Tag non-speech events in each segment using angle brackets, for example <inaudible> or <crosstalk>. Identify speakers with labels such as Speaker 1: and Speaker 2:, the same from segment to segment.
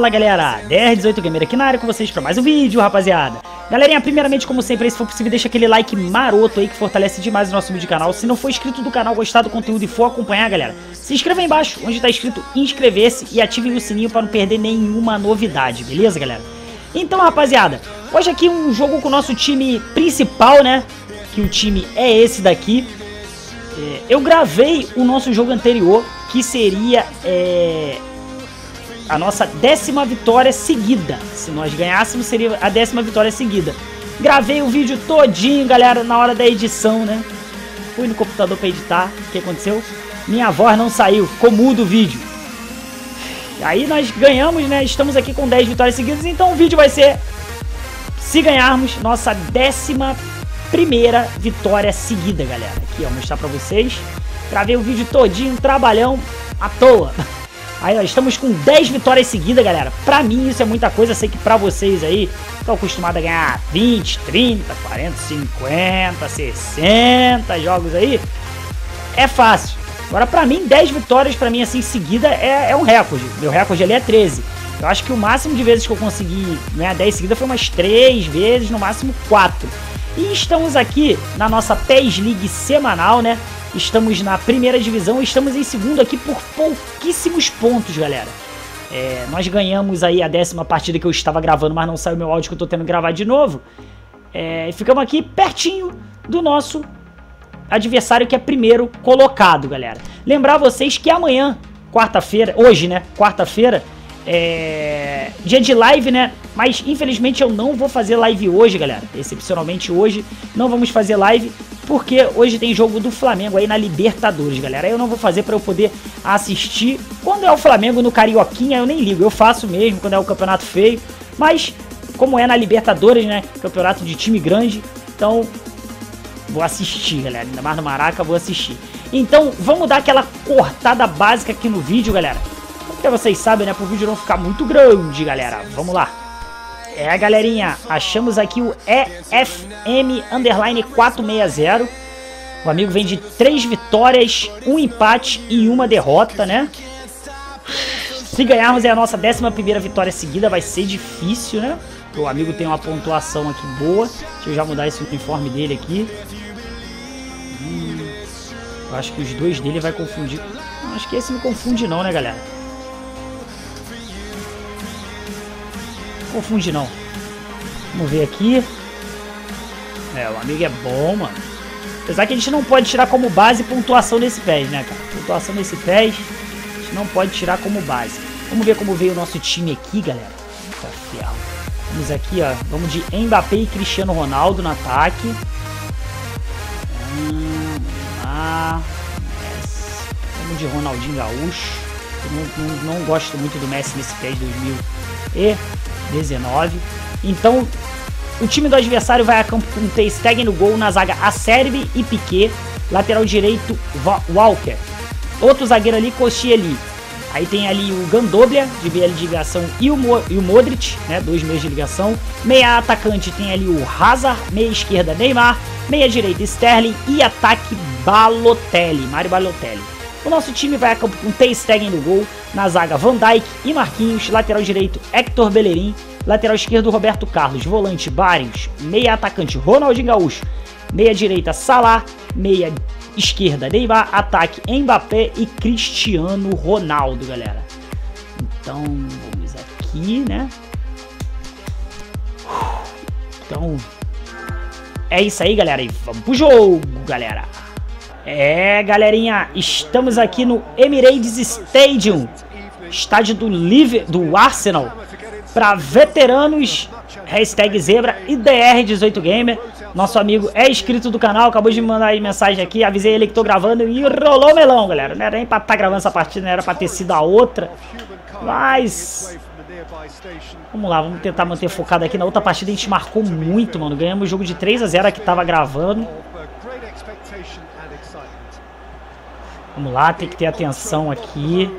Speaker 1: Fala galera, DR18 Gamer aqui na área com vocês para mais um vídeo, rapaziada. Galerinha, primeiramente, como sempre, se for possível, deixa aquele like maroto aí que fortalece demais o nosso vídeo canal. Se não for inscrito do canal, gostar do conteúdo e for acompanhar, galera, se inscreva aí embaixo, onde está escrito inscrever-se e ative o sininho para não perder nenhuma novidade, beleza, galera? Então, rapaziada, hoje aqui um jogo com o nosso time principal, né? Que o time é esse daqui. É, eu gravei o nosso jogo anterior, que seria... É a nossa décima vitória seguida. Se nós ganhássemos, seria a décima vitória seguida. Gravei o vídeo todinho, galera, na hora da edição, né? Fui no computador para editar. O que aconteceu? Minha voz não saiu, ficou mudo o vídeo. Aí nós ganhamos, né? Estamos aqui com 10 vitórias seguidas, então o vídeo vai ser, se ganharmos, nossa décima primeira vitória seguida, galera. Aqui, ó, mostrar pra vocês. Gravei o vídeo todinho, trabalhão, à toa. <laughs> Aí, ó, estamos com 10 vitórias seguidas, galera. Pra mim isso é muita coisa, sei que pra vocês aí, estão acostumados a ganhar 20, 30, 40, 50, 60 jogos aí, é fácil. Agora pra mim, 10 vitórias pra mim assim seguida é, é um recorde. Meu recorde ali é 13. Eu acho que o máximo de vezes que eu consegui ganhar 10 seguidas foi umas 3 vezes, no máximo 4. E estamos aqui na nossa PES League semanal, né? Estamos na primeira divisão, estamos em segundo aqui por pouquíssimos pontos, galera. É, nós ganhamos aí a décima partida que eu estava gravando, mas não saiu meu áudio que eu tô tendo que gravar de novo. É, ficamos aqui pertinho do nosso adversário que é primeiro colocado, galera. Lembrar vocês que amanhã, quarta-feira, hoje, né, quarta-feira, é dia de live, né? Mas infelizmente eu não vou fazer live hoje, galera. Excepcionalmente hoje não vamos fazer live porque hoje tem jogo do Flamengo aí na Libertadores, galera. Eu não vou fazer para eu poder assistir. Quando é o Flamengo no Carioquinha, eu nem ligo. Eu faço mesmo quando é o campeonato feio. Mas como é na Libertadores, né? Campeonato de time grande, então vou assistir, galera. Ainda mais no Maraca, vou assistir. Então, vamos dar aquela cortada básica aqui no vídeo, galera. Porque vocês sabem, né? Para o vídeo não ficar muito grande, galera. Vamos lá. É, galerinha, achamos aqui o EFM Underline 460. O amigo vem de três vitórias, um empate e uma derrota, né? Se ganharmos é a nossa 11 primeira vitória seguida, vai ser difícil, né? O amigo tem uma pontuação aqui boa. Deixa eu já mudar esse uniforme dele aqui. Hum, eu acho que os dois dele vai confundir. Acho que esse não confunde não, né, galera? Confunde não. Vamos ver aqui. É, o amigo é bom, mano. Apesar que a gente não pode tirar como base pontuação nesse PES, né, cara? Pontuação nesse PES, a gente não pode tirar como base. Vamos ver como veio o nosso time aqui, galera. Tá. Vamos aqui, ó. Vamos de Mbappé e Cristiano Ronaldo no ataque. Hum, Vamos de Ronaldinho Gaúcho. Eu não, não, não gosto muito do Messi nesse PES 2000 e 19. Então, o time do adversário vai a campo com Ter no gol, na zaga Acerbi e Piquet, lateral direito Walker. Outro zagueiro ali, Koscielny. Aí tem ali o Gandoblia, de meia de ligação, e o, Mo e o Modric, né, dois meios de ligação. Meia atacante tem ali o Hazard, meia esquerda Neymar, meia direita Sterling e ataque Balotelli, Mario Balotelli. O nosso time vai a campo com Ter Stegen no gol, na zaga Van Dijk e Marquinhos, lateral direito Hector Bellerin, lateral esquerdo Roberto Carlos, volante Barrios, meia atacante Ronaldinho Gaúcho, meia direita Salah, meia esquerda Neymar, ataque Mbappé e Cristiano Ronaldo, galera. Então, vamos aqui, né? Então, é isso aí, galera. E vamos pro jogo, galera. É, galerinha, estamos aqui no Emirates Stadium, estádio do, Live, do Arsenal, para veteranos, hashtag Zebra e DR18Gamer. Nosso amigo é inscrito do canal, acabou de me mandar mensagem aqui, avisei ele que tô gravando e rolou melão, galera. Não era nem pra estar tá gravando essa partida, não era pra ter sido a outra. Mas... Vamos lá, vamos tentar manter focado aqui. Na outra partida a gente marcou muito, mano. Ganhamos o jogo de 3 a 0 que tava gravando. Vamos lá, tem que ter atenção aqui.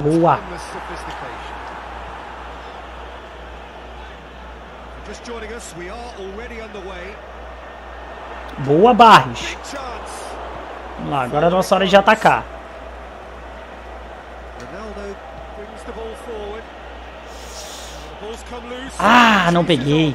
Speaker 1: Boa. Boa, Barros. Vamos lá, agora é a nossa hora de atacar. Ah, não peguei.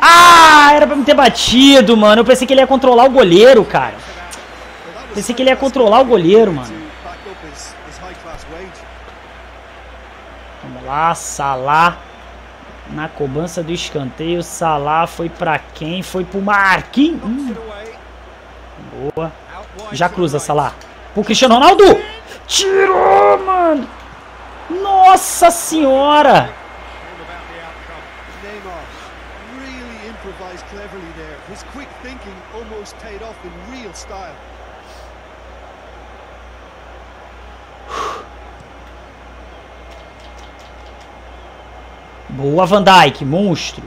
Speaker 1: Ah, era pra me ter batido, mano. Eu pensei que ele ia controlar o goleiro, cara. Pensei que ele ia controlar o goleiro, mano. Vamos lá, Salah. Na cobrança do escanteio, Salah foi pra quem? Foi pro Marquinhos. Hum. Boa. Já cruza, Salah. Pro Cristiano Ronaldo. Tirou, mano. Nossa senhora.
Speaker 2: cleverly there. His quick thinking almost paid off in real style.
Speaker 1: Boa, Van Dijk, monstro.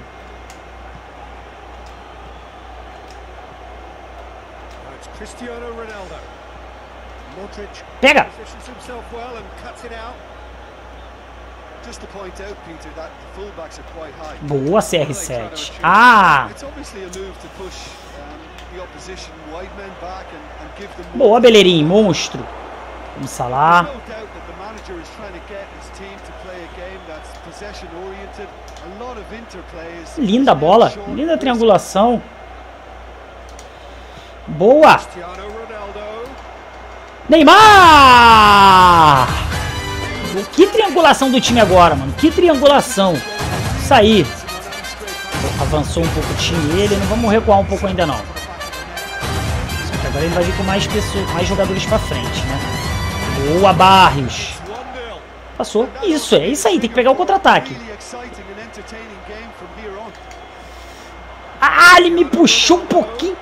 Speaker 1: Pega! Boa, CR7. Ah! Boa, Bellerin, monstro. Vamos lá. Linda bola, linda triangulação. Boa! Neymar! Que triangulação do time agora, mano. Que triangulação. Isso aí. Avançou um pouco o time ele. Não vamos recuar um pouco ainda não. Agora ele vai vir com mais, pessoas, mais jogadores pra frente, né? Boa, Barrios. Passou. Isso, é isso aí. Tem que pegar o contra-ataque. Ah, ele me puxou um pouquinho.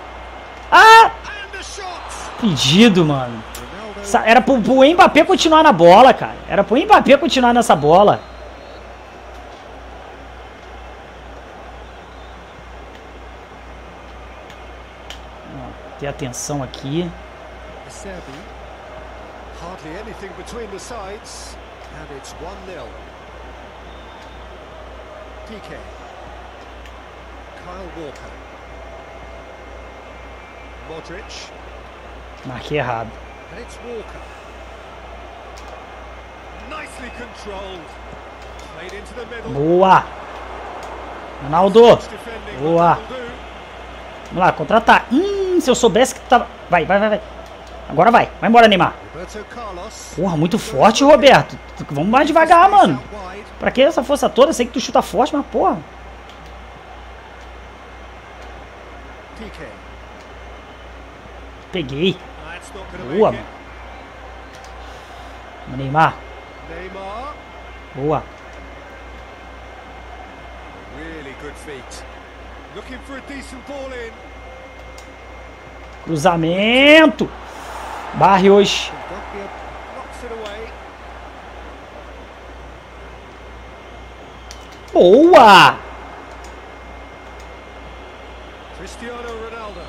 Speaker 1: Ah! Pedido, mano. Era pro, pro Mbappé continuar na bola, cara. Era pro Mbappé continuar nessa bola. Ó, ter atenção aqui. Hardly anything between the sides. And it's 1-0. PK. Kyle Walker. Modric. Marquei errado. And it's Walker. Nicely controlled. Played into the middle. Boa. Ronaldo. Boa. Vamos lá, contra-ataque. Hum, se eu soubesse que tava... Vai, vai, vai, vai. Agora vai. Vai embora, Neymar. Porra, muito forte, Roberto. Vamos mais devagar, mano. Pra que essa força toda? Eu sei que tu chuta forte, mas porra. Peguei. Boa, mano. Neymar. Boa. Cruzamento. Barrios. Boa! Cristiano Ronaldo.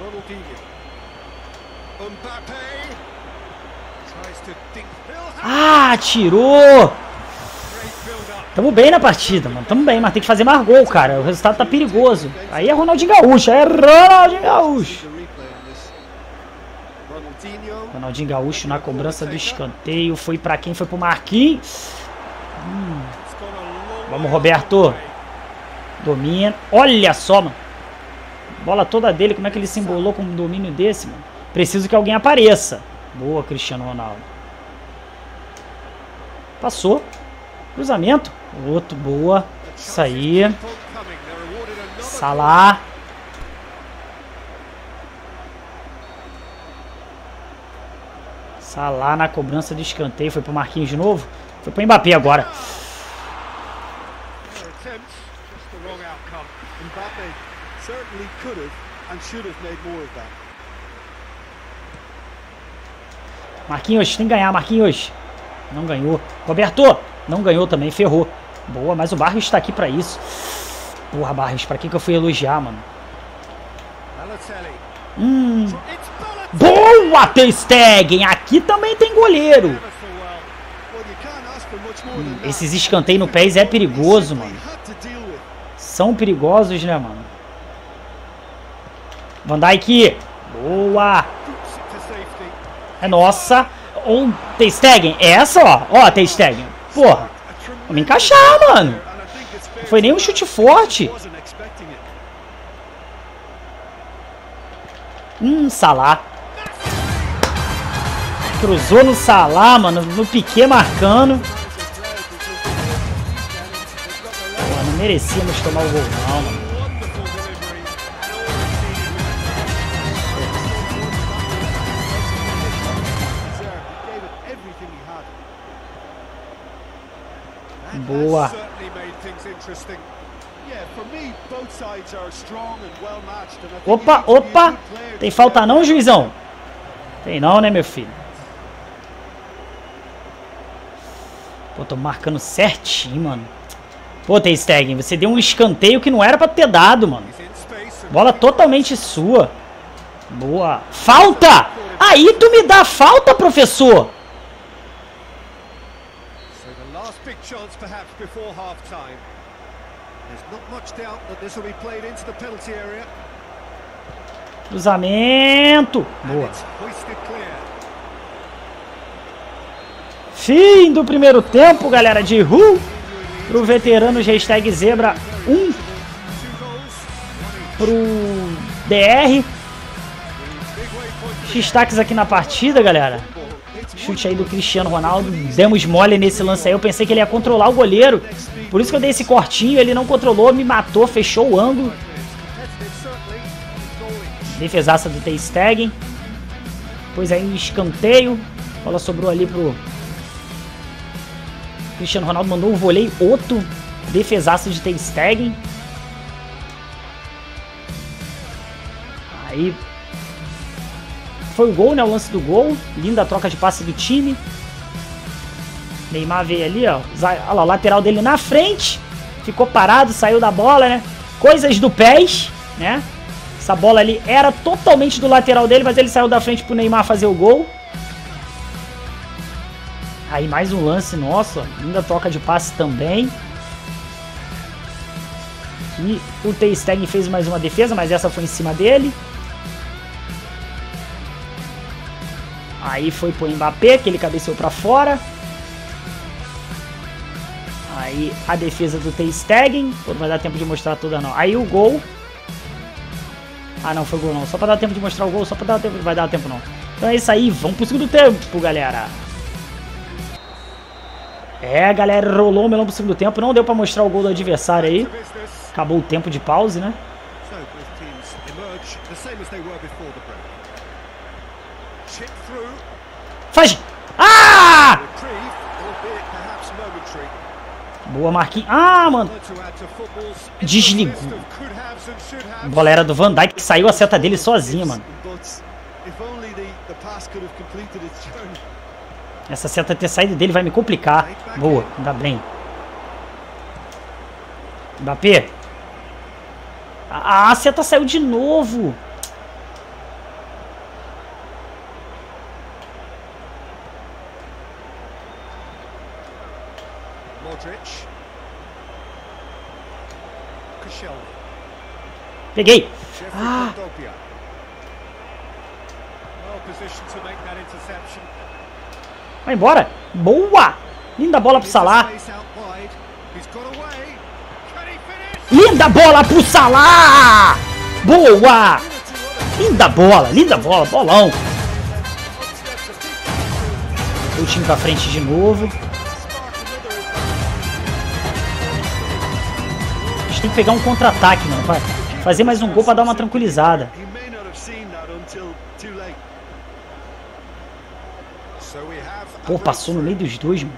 Speaker 1: Ronaldinho. Ah, tirou! Tamo bem na partida, mano. Tamo bem, mas tem que fazer mais gol, cara. O resultado tá perigoso. Aí é Ronaldinho Gaúcho, é Ronaldinho Gaúcho. Ronaldinho Gaúcho na cobrança do escanteio. Foi pra quem? Foi pro Marquinhos. Hum. Vamos, Roberto. Domina. Olha só, mano. Bola toda dele. Como é que ele se embolou com um domínio desse, mano? Preciso que alguém apareça. Boa, Cristiano Ronaldo. Passou. Cruzamento. Outro, boa. Isso aí. Salah. Salah na cobrança de escanteio. Foi pro Marquinhos de novo. Foi pro Mbappé agora. Marquinhos, tem que ganhar, Marquinhos. Não ganhou. Roberto! Não ganhou também, ferrou. Boa, mas o Barrios está aqui para isso. Porra, Barrios, pra que, que eu fui elogiar, mano? Hum. Boa, Ter Stegen! Aqui também tem goleiro. Hum, esses escanteios no pés é perigoso, mano. São perigosos, né, mano? Van Dijk. Boa. É nossa. Um, Ter Stegen. É essa, ó. Ó, Ter Stegen. Porra. Vamos encaixar, mano. Não foi nem um chute forte. Hum, Salah. Cruzou no Salah, mano. No Piquet marcando. Pô, não merecíamos tomar o gol, não, mano. Boa. Opa, opa! Tem falta não, juizão? Tem não, né, meu filho? Pô, tô marcando certinho, mano. Pô, Stegen, você deu um escanteio que não era pra ter dado, mano. Bola totalmente sua. Boa. Falta! Aí tu me dá falta, professor! Chance perhaps before half time. There's not much doubt that this will be played into the penalty area. Cruzamento. Boa. Fim do primeiro tempo, galera, de Ru pro veterano hashtag Zebra 1 pro DR. Destaques aqui na partida, galera. Chute aí do Cristiano Ronaldo. Demos mole nesse lance aí. Eu pensei que ele ia controlar o goleiro. Por isso que eu dei esse cortinho. Ele não controlou, me matou, fechou o ângulo. Defesaça do Ter Stegen. Depois aí escanteio. A bola sobrou ali pro Cristiano Ronaldo. Mandou um voleio. Outro defesaço de Ter Stegen. Aí foi o gol, né? O lance do gol. Linda troca de passe do time. Neymar veio ali, ó. Olha lá, o lateral dele na frente. Ficou parado, saiu da bola, né? Coisas do pés, né? Essa bola ali era totalmente do lateral dele, mas ele saiu da frente pro Neymar fazer o gol. Aí mais um lance nosso, ó. Linda troca de passe também. E o Ter fez mais uma defesa, mas essa foi em cima dele. Aí foi pro Mbappé, que ele cabeceou para fora. Aí a defesa do Ter Stegen. Não vai dar tempo de mostrar toda não. Aí o gol. Ah, não, foi gol não. Só pra dar tempo de mostrar o gol, só pra dar tempo. Vai dar tempo não. Então é isso aí, vamos pro segundo tempo, galera. É, galera, rolou o melão pro segundo tempo. Não deu pra mostrar o gol do adversário aí. Acabou o tempo de pause, né? Faz! Ah! Boa, Marquinhos. Ah, mano. Desligou. A bola era do Van Dijk que saiu a seta dele sozinha, mano. Essa seta ter saído dele vai me complicar. Boa, ainda bem. Mbappé. Ah, a seta saiu de novo. Peguei. Ah. Vai embora. Boa. Linda bola pro Salah. Linda bola pro Salah. Boa. Linda bola. Linda bola. Bolão. O time pra frente de novo. Tem que pegar um contra-ataque, mano. Vai. Fazer mais um gol para dar uma tranquilizada. Pô, passou no meio dos dois, mano.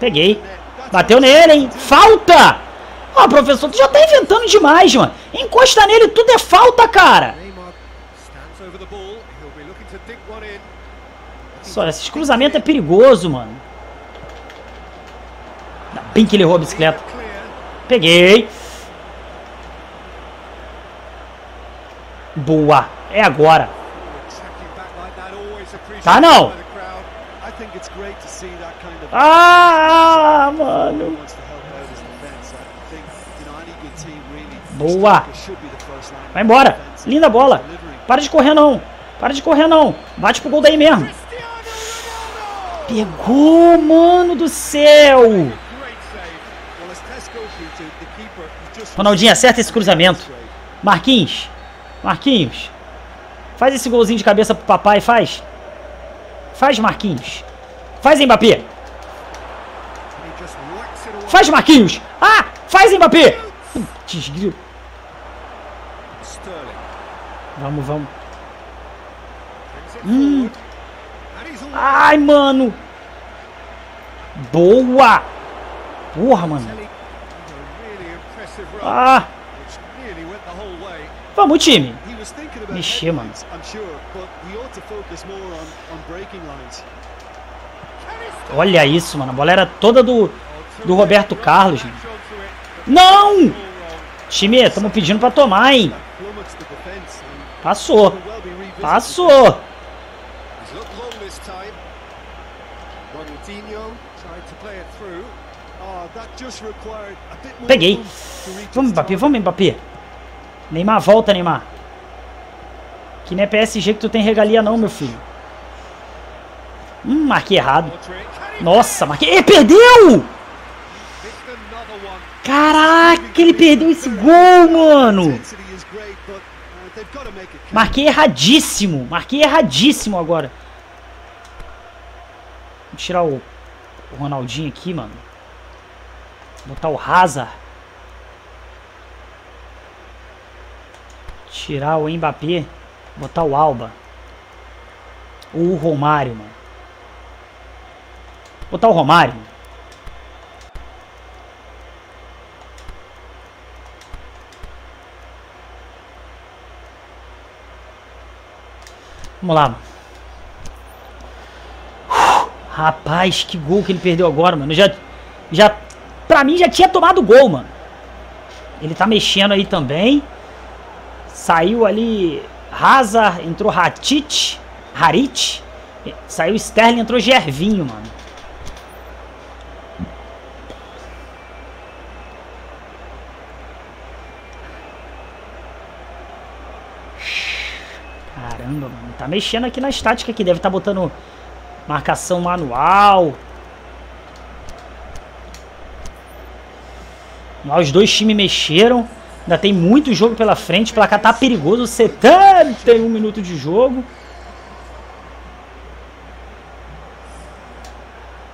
Speaker 1: Peguei. Bateu nele, hein? Falta! Ó, oh, professor, tu já tá inventando demais, mano. Encosta nele, tudo é falta, cara. Só, esse cruzamento é perigoso, mano. bem que ele errou a bicicleta. Peguei. Boa. É agora. Tá não. Ah, mano. Boa. Vai embora. Linda bola. Para de correr não. Para de correr não. Bate pro gol daí mesmo. Pegou, mano do céu. Ronaldinho, acerta esse cruzamento. Marquinhos. Marquinhos. Faz esse golzinho de cabeça pro papai, faz. Faz, Marquinhos. Faz, Mbappé. Faz, Marquinhos. Ah, faz, Mbappé. Desgrilo. Vamos, vamos. Hum. Ai, mano. Boa. Porra, mano. Ah. Vamos, time. Mexer, mano. Olha isso, mano. A bola era toda do, do Roberto Carlos. Mano. Não! Time, estamos pedindo para tomar, hein? Passou. Passou. Peguei. Vamos, Mbappé, vamos, Mbappé. Neymar, volta, Neymar. Que não é PSG que tu tem regalia não, meu filho. Hum, marquei errado. Nossa, marquei... Ele perdeu! Caraca, ele perdeu esse gol, mano. Marquei erradíssimo. Marquei erradíssimo agora. Vou tirar o Ronaldinho aqui, mano. Botar o Hazard. Tirar o Mbappé. Botar o Alba. Ou o Romário, mano. Botar o Romário. Vamos lá. rapaz, que gol que ele perdeu agora, mano. Já, já, pra mim já tinha tomado gol, mano. Ele tá mexendo aí também. Saiu ali Hazard, entrou Ratit, Harit. Saiu Sterling, entrou Gervinho, mano. Caramba, mano. Tá mexendo aqui na estática aqui. Deve estar tá botando marcação manual. Lá os dois times mexeram. Ainda tem muito jogo pela frente. O placar tá perigoso. 71 minutos de jogo.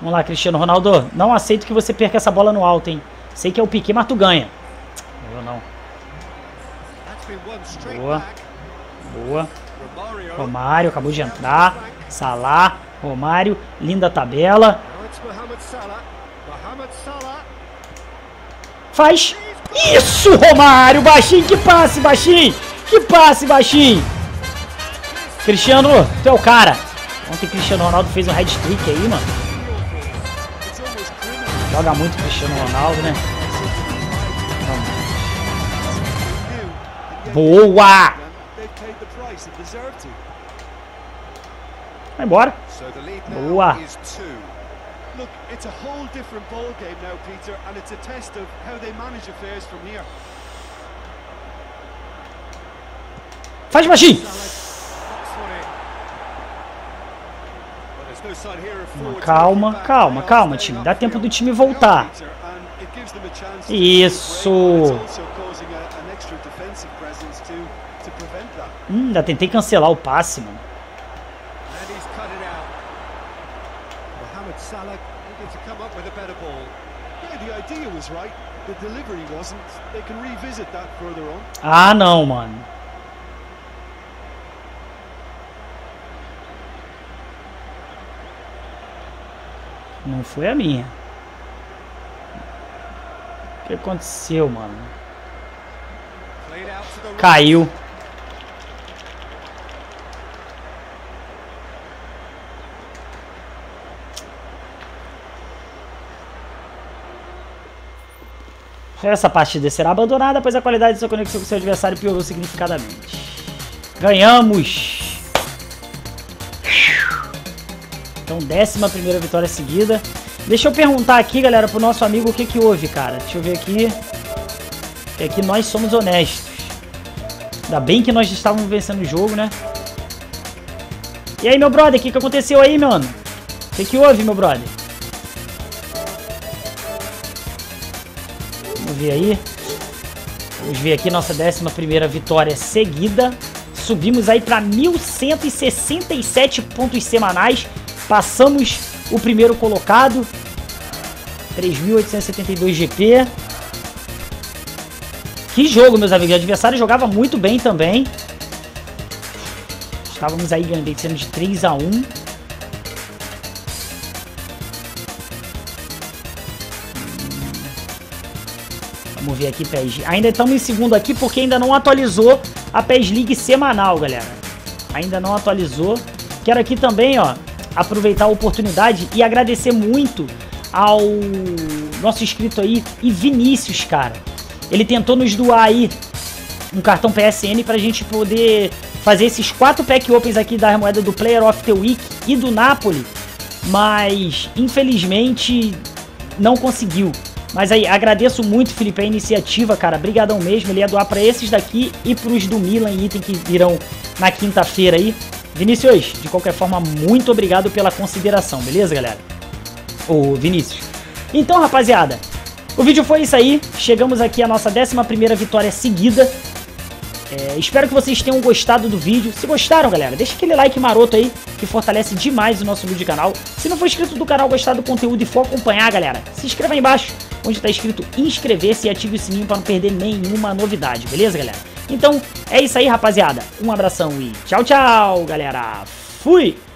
Speaker 1: Vamos lá, Cristiano Ronaldo. Não aceito que você perca essa bola no alto, hein? Sei que é o Piquet, mas tu ganha. Eu não. Boa. Boa. Romário acabou de entrar. Salah. Romário. Linda tabela. Faz. Isso, Romário! Baixinho, que passe, baixinho! Que passe, baixinho! Cristiano, tu é o cara. Ontem Cristiano Ronaldo fez um head trick aí, mano. Joga muito Cristiano Ronaldo, né? Boa! Vai embora. Boa. It's a whole different ball game now, Peter, and it's a test of how they manage affairs from here. Faz baixinho. Calma, calma, calma, time. Dá tempo do time voltar. Isso. Hum, ainda tentei cancelar o passe, mano. Salah needed to come up with a better ball. Yeah, the idea was right. The delivery wasn't. They can revisit that further on. Ah, não, mano. Não foi a minha. O que aconteceu, mano? Caiu. Essa partida será abandonada, pois a qualidade de sua conexão com seu adversário piorou significadamente. Ganhamos! Então, décima primeira vitória seguida. Deixa eu perguntar aqui, galera, pro nosso amigo o que que houve, cara. Deixa eu ver aqui. E aqui nós somos honestos. Ainda bem que nós estávamos vencendo o jogo, né? E aí, meu brother, o que que aconteceu aí, mano? O que que houve, meu brother? Ver aí. Vamos ver aqui nossa décima primeira vitória seguida. Subimos aí para 1.167 pontos semanais. Passamos o primeiro colocado. 3.872 GP. Que jogo, meus amigos. O adversário jogava muito bem também. Estávamos aí vencendo de 3 a 1. Ver aqui, PES. Ainda estamos em segundo aqui porque ainda não atualizou a PES League semanal, galera. Ainda não atualizou. Quero aqui também, ó, aproveitar a oportunidade e agradecer muito ao nosso inscrito aí, e Vinícius, cara. Ele tentou nos doar aí um cartão PSN pra gente poder fazer esses quatro pack opens aqui da moeda do Player of the Week e do Napoli, mas infelizmente não conseguiu. Mas aí, agradeço muito, Felipe, a iniciativa, cara. Brigadão mesmo. Ele ia doar pra esses daqui e pros do Milan item que virão na quinta-feira aí. Vinícius, de qualquer forma, muito obrigado pela consideração, beleza, galera? Ô, Vinícius. Então, rapaziada, o vídeo foi isso aí. Chegamos aqui à nossa 11ª vitória seguida. É, espero que vocês tenham gostado do vídeo. Se gostaram, galera, deixa aquele like maroto aí, que fortalece demais o nosso vídeo canal. Se não for inscrito do canal, gostar do conteúdo e for acompanhar, galera, se inscreva aí embaixo, onde está escrito inscrever-se e ative o sininho para não perder nenhuma novidade, beleza, galera? Então, é isso aí, rapaziada. Um abração e tchau, tchau, galera. Fui!